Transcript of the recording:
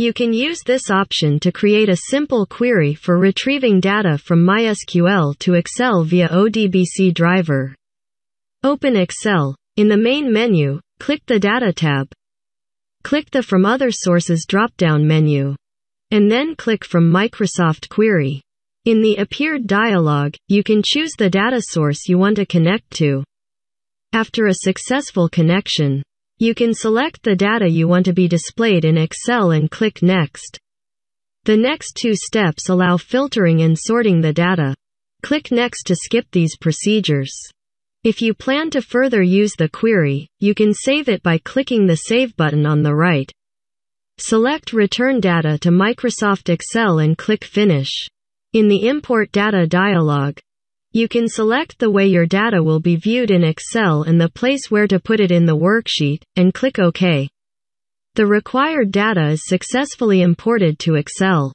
You can use this option to create a simple query for retrieving data from MySQL to Excel via ODBC driver. Open Excel. In the main menu, click the Data tab. Click the From Other Sources drop-down menu. And then click from Microsoft Query. In the appeared dialog, you can choose the data source you want to connect to. After a successful connection, you can select the data you want to be displayed in Excel and click Next. The next two steps allow filtering and sorting the data. Click Next to skip these procedures. If you plan to further use the query, you can save it by clicking the Save button on the right. Select Return Data to Microsoft Excel and click Finish. In the Import Data dialog, you can select the way your data will be viewed in Excel and the place where to put it in the worksheet, and click OK. The required data is successfully imported to Excel.